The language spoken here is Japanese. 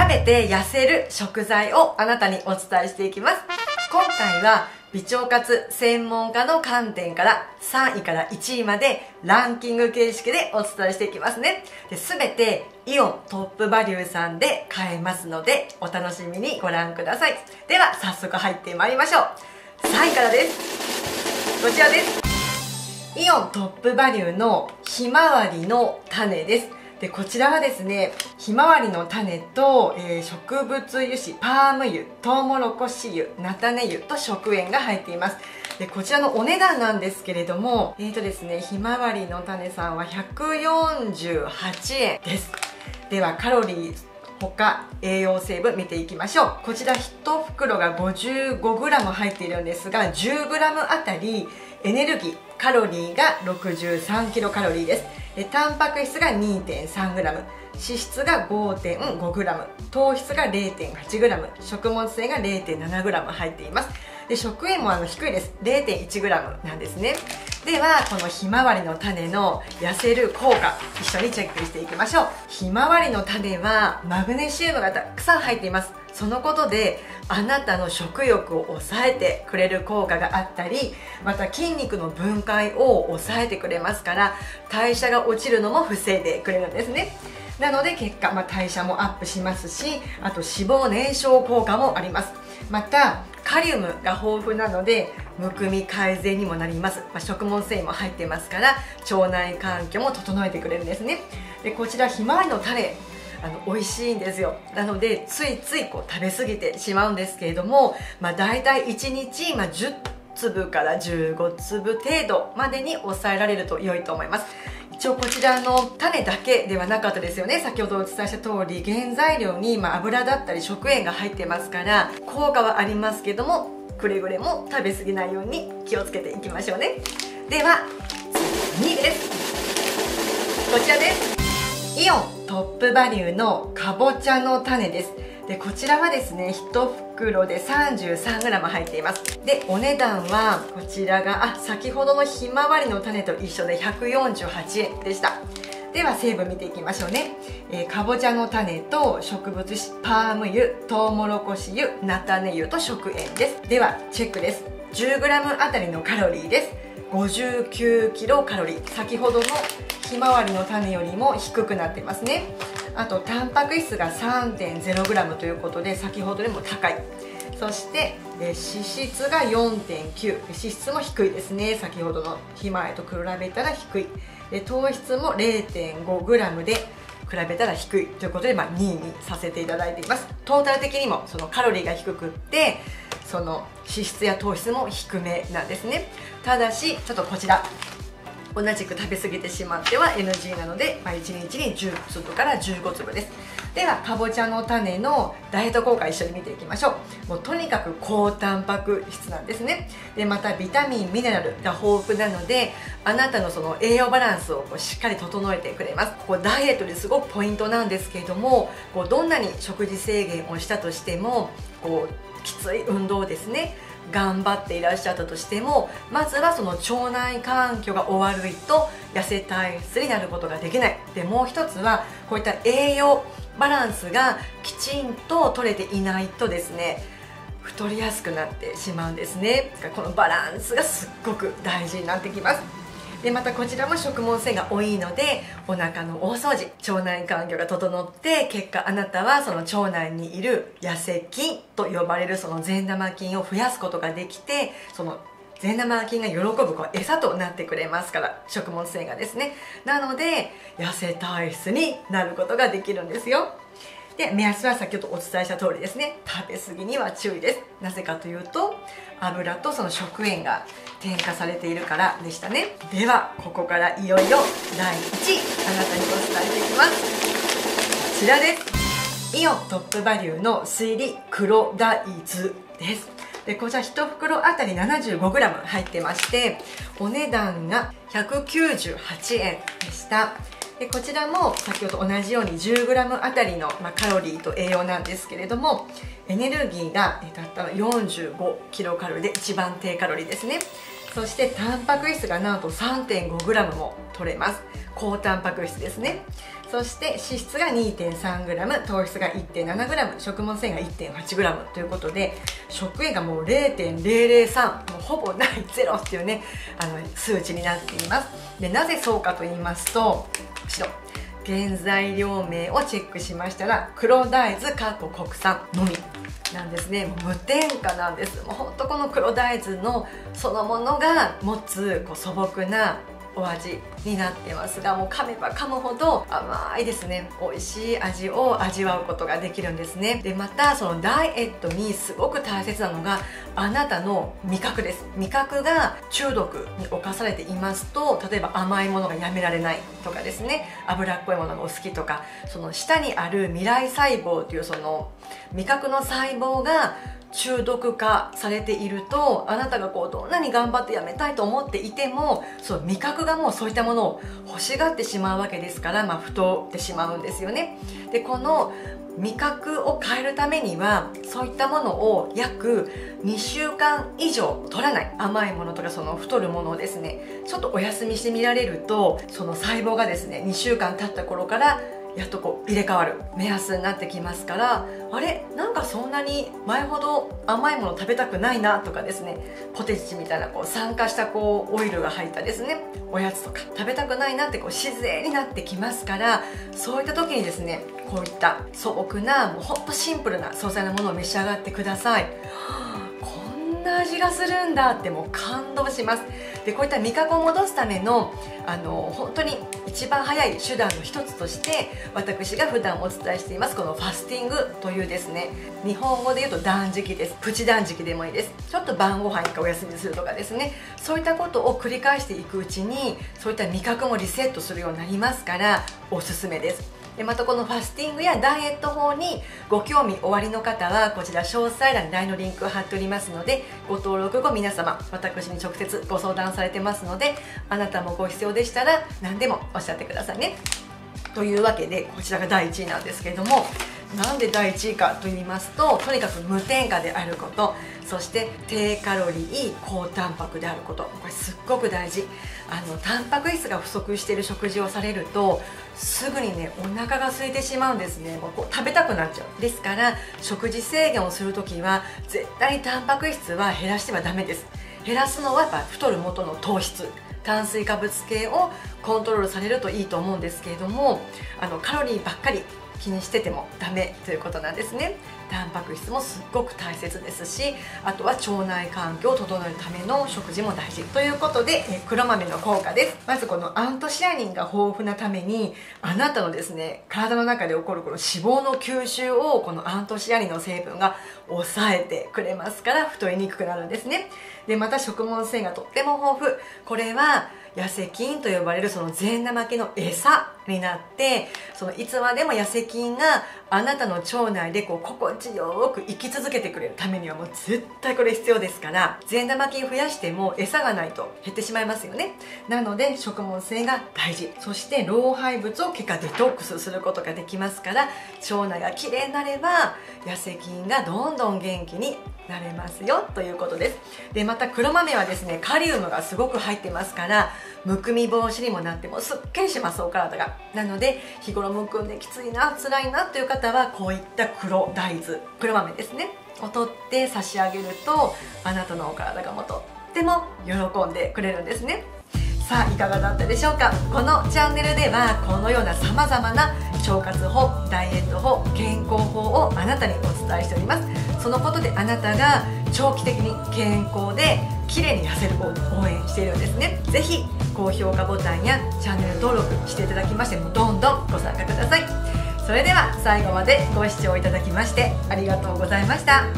食べて痩せる食材をあなたにお伝えしていきます。今回は美腸活専門家の観点から3位から1位までランキング形式でお伝えしていきますね。で全てイオントップバリューさんで買えますのでお楽しみにご覧ください。では早速入ってまいりましょう。3位からです。こちらです。イオントップバリューのひまわりの種です。でこちらはですねひまわりの種と、えー、植物油脂パーム油とうもろこし油菜種油と食塩が入っています。でこちらのお値段なんですけれどもえーとですねひまわりの種さんは148円です。ではカロリー他栄養成分見ていきましょう。こちら1袋が 55g 入っているんですが 10g あたりエネルギーカロリーが63キロカロリーです。でタンパク質が 2.3g 脂質が 5.5g 糖質が 0.8g 食物繊維が 0.7g 入っています。で食塩もあの低いです。0.1g なんですね。ではこのひまわりの種の痩せる効果一緒にチェックしていきましょう。ひまわりの種はマグネシウムがたくさん入っています。そのことであなたの食欲を抑えてくれる効果があったりまた筋肉の分解を抑えてくれますから代謝が落ちるのも防いでくれるんですね。なので結果、まあ、代謝もアップしますしあと脂肪燃焼効果もあります。またカリウムが豊富なのでむくみ改善にもなります、まあ、食物繊維も入ってますから腸内環境も整えてくれるんですね。でこちらひまわりの種あの美味しいんですよ。なのでついついこう食べ過ぎてしまうんですけれども、まあ、大体1日、まあ、10粒から15粒程度までに抑えられると良いと思います。一応こちらの種だけではなかったですよね。先ほどお伝えした通り原材料にま油だったり食塩が入ってますから効果はありますけどもくれぐれも食べ過ぎないように気をつけていきましょうね。では次です。こちらです。イオントップバリューのかぼちゃの種です。でこちらはですね1袋で 33g 入っています。でお値段はこちらがあ先ほどのひまわりの種と一緒で148円でした。では成分見ていきましょうね、えー、かぼちゃの種と植物脂パーム油とうもろこし油菜種油と食塩です。ではチェックです。10g あたりのカロリーです。59キロカロリー。先ほどのひまわりの種よりも低くなってますね。あとタンパク質が 3.0g ということで先ほどよりも高い。そして脂質が4.9脂質も低いですね。先ほどのひまわりと比べたら低い。糖質も 0.5g で比べたら低い。ということで、まあ、2位にさせていただいています。トータル的にもそのカロリーが低くってその脂質や糖質も低めなんですね。ただしちょっとこちら。同じく食べ過ぎてしまっては NG なので、まあ、1日に10粒から15粒です。ではかぼちゃの種のダイエット効果一緒に見ていきましょう。もうとにかく高タンパク質なんですね。でまたビタミンミネラルが豊富なのであなたのその栄養バランスをこうしっかり整えてくれます。ここダイエットですごくポイントなんですけれどもこうどんなに食事制限をしたとしてもこうきつい運動ですね。頑張っていらっしゃったとしてもまずはその腸内環境がお悪いと痩せ体質になることができない。でもう一つはこういった栄養バランスがきちんと取れていないとですね太りやすくなってしまうんですね。このバランスがすっごく大事になってきます。でまたこちらも食物繊維が多いのでお腹の大掃除腸内環境が整って結果あなたはその腸内にいる痩せ菌と呼ばれるその善玉菌を増やすことができてその善玉菌が喜ぶこう餌となってくれますから食物繊維がですね。なので痩せ体質になることができるんですよ。で目安は先ほどお伝えした通りですね。食べ過ぎには注意です。なぜかというと油とその食塩が添加されているからでしたね。ではここからいよいよ第1位あなたにお伝えしていきます。こちらです。イオントップバリューの水理黒大豆です。でこちら1袋あたり 75g 入ってましてお値段が198円でした。でこちらも先ほど同じように 10g あたりの、まあ、カロリーと栄養なんですけれどもエネルギーがたったの45キロカロリーで一番低カロリーですね。そしてタンパク質がなんと 3.5g も取れます。高タンパク質ですね。そして脂質が 2.3g 糖質が 1.7g 食物繊維が 1.8g ということで食塩がもう0.003もうほぼないゼロっていうねあの数値になっています。でなぜそうかと言いますと白原材料名をチェックしましたら黒大豆かっこ国産のみ。なんですね。無添加なんです。もうほんとこの黒大豆のそのものが持つこう素朴なお味になってますがもう噛めば噛むほど甘いですね。美味しい味を味わうことができるんですね。でまたそのダイエットにすごく大切なのがあなたの味覚です。味覚が中毒に侵されていますと例えば甘いものがやめられないとかですね。脂っこいものがお好きとかその下にある未来細胞というその味覚の細胞が中毒化されているとあなたがこうどんなに頑張ってやめたいと思っていてもそう味覚がもうそういったものを欲しがってしまうわけですから、まあ、太ってしまうんですよね。でこの味覚を変えるためにはそういったものを約2週間以上取らない。甘いものとかその太るものをですねちょっとお休みしてみられるとその細胞がですね2週間経った頃からやっとこう入れ替わる目安になってきますからあれ？なんかそんなに前ほど甘いもの食べたくないなとかですね。ポテチみたいなこう酸化したこうオイルが入ったですね。おやつとか食べたくないなってこう自然になってきますからそういった時にですねこういった素朴なもうほんとシンプルな素材のものを召し上がってください。んな味がするんだってもう感動します。でこういった味覚を戻すためのあの本当に一番早い手段の一つとして私が普段お伝えしていますこのファスティングというですね日本語で言うと断食です。プチ断食でもいいです。ちょっと晩ご飯かお休みするとかですね。そういったことを繰り返していくうちにそういった味覚もリセットするようになりますからおすすめです。でまたこのファスティングやダイエット法にご興味おありの方はこちら詳細欄に LINE のリンクを貼っておりますのでご登録後皆様私に直接ご相談されてますのであなたもご必要でしたら何でもおっしゃってくださいね。というわけでこちらが第1位なんですけれどもなんで第1位かと言いますととにかく無添加であることそして低カロリー高タンパクであること。これすっごく大事。あのタンパク質が不足している食事をされるとすぐにねお腹が空いてしまうんですね。もうこう食べたくなっちゃう。ですから食事制限をする時は絶対にタンパク質は減らしてはダメです。減らすのはやっぱ太る元の糖質。炭水化物系をコントロールされるといいと思うんですけれどもあのカロリーばっかり気にしててもダメということなんですね。タンパク質もすっごく大切ですしあとは腸内環境を整えるための食事も大事ということで黒豆の効果です。まずこのアントシアニンが豊富なためにあなたのですね体の中で起こるこの脂肪の吸収をこのアントシアニンの成分が抑えてくれますから太りにくくなるんですね。でまた食物繊維がとっても豊富。これは痩せ菌と呼ばれるその善玉系の餌になってそのいつまでも痩せ菌があなたの腸内でこう心地よく生き続けてくれるためにはもう絶対これ必要ですから善玉菌増やしても餌がないと減ってしまいますよね。なので食物繊維が大事。そして老廃物を結果デトックスすることができますから腸内がきれいになれば痩せ菌がどんどん元気になれますよということです。でまた黒豆はですねカリウムがすごく入ってますからむくみ防止にもなってもすっきりしますお体が。なので日頃むくんできついな辛いなという方はこういった黒大豆黒豆ですね。を取って差し上げるとあなたのお体がもとっても喜んでくれるんですね。さあいかがだったでしょうか？このチャンネルではこのような様々な腸活法ダイエット法健康法をあなたにお伝えしております。そのことであなたが長期的に健康で綺麗に痩せるを応援しているんですね。是非高評価ボタンやチャンネル登録していただきましてもどんどんご参加ください。それでは最後までご視聴いただきましてありがとうございました。